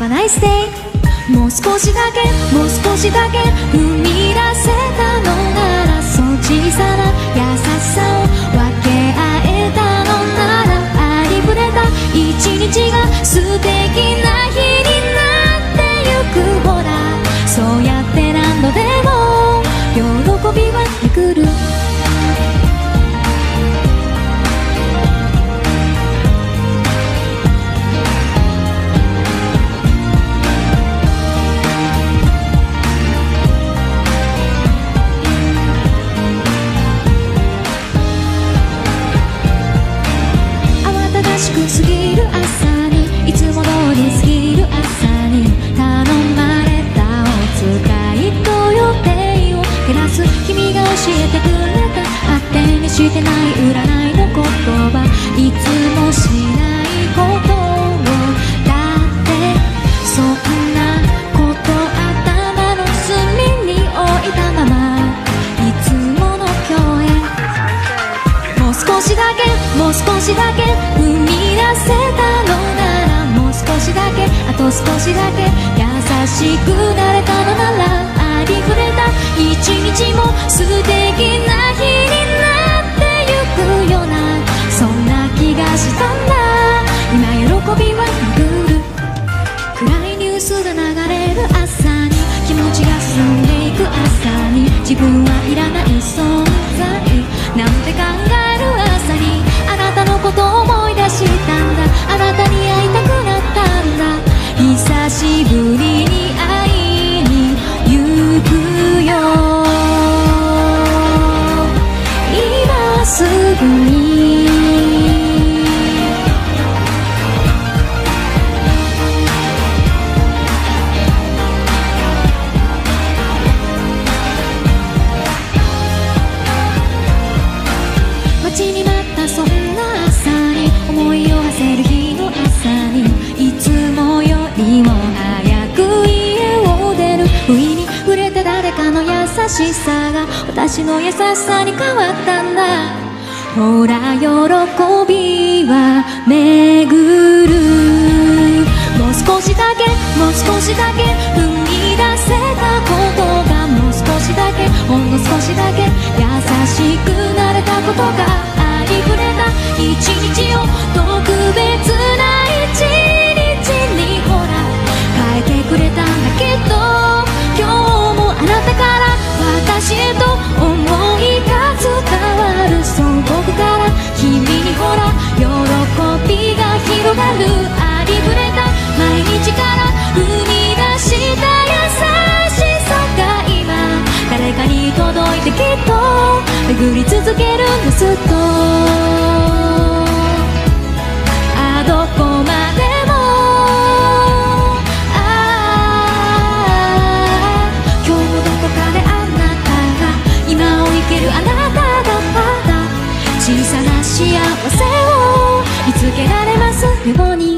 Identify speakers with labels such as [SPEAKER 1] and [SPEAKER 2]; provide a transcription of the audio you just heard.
[SPEAKER 1] Have a nice day もう少しだけもう少しだけ踏み出せたのならそう小さな優しさを分け合えたのならありふれた一日が素敵少しだけ踏み出せたのならもう少しだけあと少しだけ優しくなれたのならありふれた一日も素敵な日になってゆくよなそんな気がしたんだ今喜びは巡る暗いニュースが流れる朝に気持ちが進んでいく朝に。自分はいらない存在。なんて考えるしさが私の優しさに変わったんだ。ほら喜びは巡る。もう少しだけもう少しだけ踏み出せたことが。もう少しだけほんの少しだけ優しくなれたことが。るありふれた毎日から生み出した優しさが今誰かに届いてきっと巡り続けるんですと。あどこまでもああ今日もどこかであなたが今を生きるあなたがまだ小さな幸せ無謀に